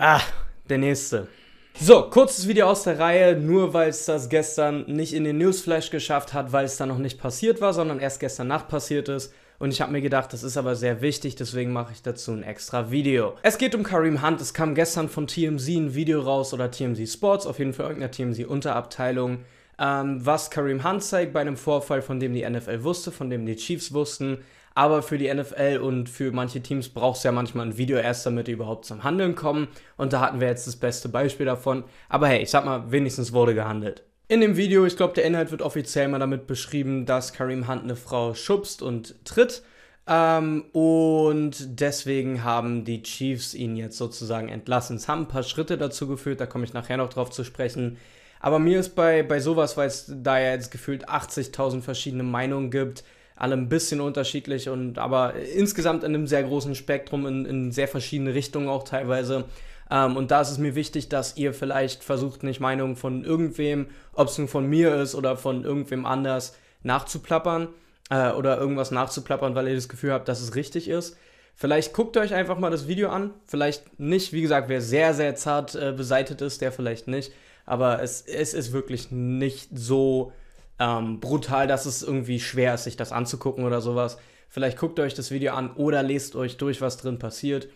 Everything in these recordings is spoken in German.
Ah, der nächste. So, kurzes Video aus der Reihe, nur weil es das gestern nicht in den Newsflash geschafft hat, weil es da noch nicht passiert war, sondern erst gestern Nacht passiert ist. Und ich habe mir gedacht, das ist aber sehr wichtig, deswegen mache ich dazu ein extra Video. Es geht um Kareem Hunt. Es kam gestern von TMZ ein Video raus oder TMZ Sports, auf jeden Fall irgendeiner TMZ-Unterabteilung, ähm, was Kareem Hunt zeigt bei einem Vorfall, von dem die NFL wusste, von dem die Chiefs wussten. Aber für die NFL und für manche Teams braucht es ja manchmal ein Video erst, damit die überhaupt zum Handeln kommen. Und da hatten wir jetzt das beste Beispiel davon. Aber hey, ich sag mal, wenigstens wurde gehandelt. In dem Video, ich glaube, der Inhalt wird offiziell mal damit beschrieben, dass Kareem Hunt eine Frau schubst und tritt. Ähm, und deswegen haben die Chiefs ihn jetzt sozusagen entlassen. Es haben ein paar Schritte dazu geführt, da komme ich nachher noch drauf zu sprechen. Aber mir ist bei, bei sowas, weil es da ja jetzt gefühlt 80.000 verschiedene Meinungen gibt, alle ein bisschen unterschiedlich und aber insgesamt in einem sehr großen Spektrum, in, in sehr verschiedene Richtungen auch teilweise. Ähm, und da ist es mir wichtig, dass ihr vielleicht versucht, nicht Meinungen von irgendwem, ob es nun von mir ist oder von irgendwem anders, nachzuplappern äh, oder irgendwas nachzuplappern, weil ihr das Gefühl habt, dass es richtig ist. Vielleicht guckt euch einfach mal das Video an. Vielleicht nicht, wie gesagt, wer sehr, sehr zart äh, beseitet ist, der vielleicht nicht. Aber es, es ist wirklich nicht so ähm, brutal, dass es irgendwie schwer ist, sich das anzugucken oder sowas. Vielleicht guckt euch das Video an oder lest euch durch, was drin passiert.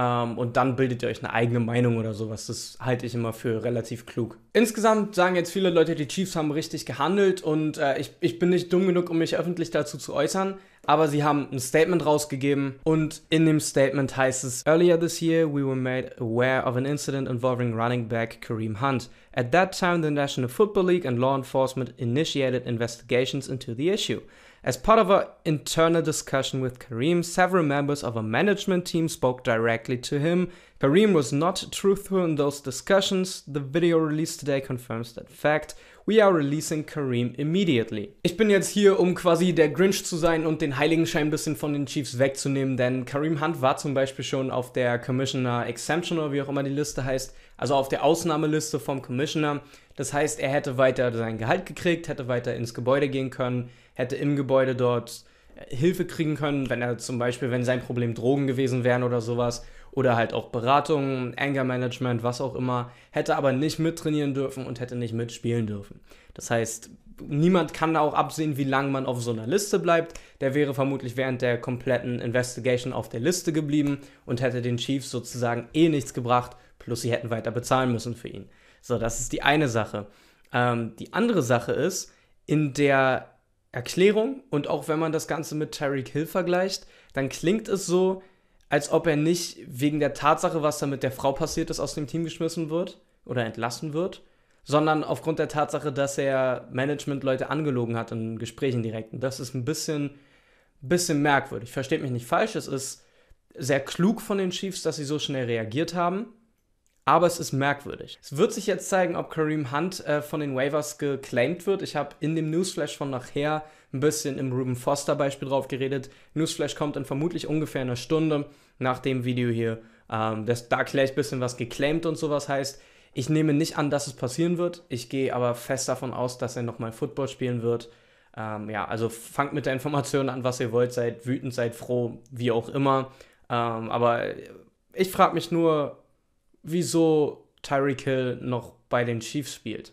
Ähm, und dann bildet ihr euch eine eigene Meinung oder sowas. Das halte ich immer für relativ klug. Insgesamt sagen jetzt viele Leute, die Chiefs haben richtig gehandelt und äh, ich, ich bin nicht dumm genug, um mich öffentlich dazu zu äußern. Aber sie haben ein Statement rausgegeben und in dem Statement heißt es: Earlier this year, we were made aware of an incident involving running back Kareem Hunt. At that time, the National Football League and law enforcement initiated investigations into the issue. As part of our internal discussion with Kareem, several members of our management team spoke directly to him. Kareem was not truthful in those discussions. The video released today confirms that fact. We are releasing Kareem immediately. Ich bin jetzt hier, um quasi der Grinch zu sein und den Heiligenschein ein bisschen von den Chiefs wegzunehmen, denn Kareem Hunt war zum Beispiel schon auf der Commissioner Exemption oder wie auch immer die Liste heißt, also auf der Ausnahmeliste vom Commissioner. Das heißt, er hätte weiter sein Gehalt gekriegt, hätte weiter ins Gebäude gehen können, hätte im Gebäude dort Hilfe kriegen können, wenn er zum Beispiel, wenn sein Problem Drogen gewesen wären oder sowas, oder halt auch Beratung, Anger Management, was auch immer, hätte aber nicht mittrainieren dürfen und hätte nicht mitspielen dürfen. Das heißt, niemand kann da auch absehen, wie lange man auf so einer Liste bleibt. Der wäre vermutlich während der kompletten Investigation auf der Liste geblieben und hätte den Chiefs sozusagen eh nichts gebracht, plus sie hätten weiter bezahlen müssen für ihn. So, das ist die eine Sache. Ähm, die andere Sache ist, in der Erklärung und auch wenn man das Ganze mit Tyreek Hill vergleicht, dann klingt es so, als ob er nicht wegen der Tatsache, was da mit der Frau passiert ist, aus dem Team geschmissen wird oder entlassen wird, sondern aufgrund der Tatsache, dass er Management-Leute angelogen hat in Gesprächen direkt. Und das ist ein bisschen, bisschen merkwürdig. Versteht mich nicht falsch, es ist sehr klug von den Chiefs, dass sie so schnell reagiert haben aber es ist merkwürdig. Es wird sich jetzt zeigen, ob Kareem Hunt äh, von den Waivers geclaimed wird. Ich habe in dem Newsflash von nachher ein bisschen im Ruben Foster Beispiel drauf geredet. Newsflash kommt in vermutlich ungefähr einer Stunde nach dem Video hier. Ähm, das, da erkläre ich ein bisschen, was geclaimed und sowas heißt. Ich nehme nicht an, dass es passieren wird. Ich gehe aber fest davon aus, dass er nochmal Football spielen wird. Ähm, ja, also fangt mit der Information an, was ihr wollt. Seid wütend, seid froh, wie auch immer. Ähm, aber ich frage mich nur, wieso Tyreek Hill noch bei den Chiefs spielt.